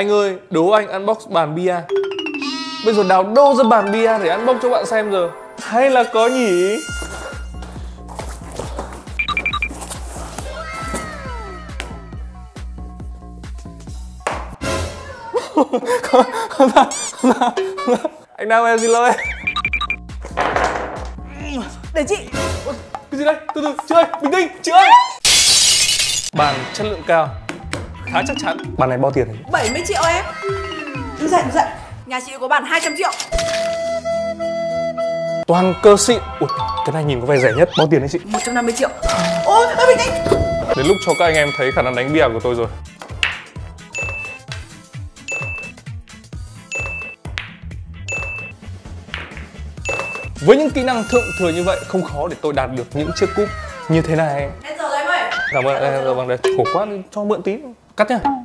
Anh ơi, đố anh unbox bàn bia. Bây giờ đào đâu ra bàn bia để unbox cho bạn xem giờ. Hay là có nhỉ? Anh Nam em xin lỗi. Để chị. Cái gì đây? Từ từ, chị ơi, bình tĩnh, chị ơi. Bàn chất lượng cao Khá chắc chắn. Bàn này bao tiền này? 70 triệu em. Dậy, dậy. Nhà chị có bàn 200 triệu. Toàn cơ xịn Ui, cái này nhìn có vẻ rẻ nhất. Bao tiền đấy chị? 150 triệu. Ôi, ôi bình tĩnh. Đến lúc cho các anh em thấy khả năng đánh bia của tôi rồi. Với những kỹ năng thượng thừa như vậy Không khó để tôi đạt được những chiếc cúp như thế này. Hết giờ rồi em ơi. Cảm ơn em, vâng đây, khổ quá, cho mượn tí Cắt. Ya?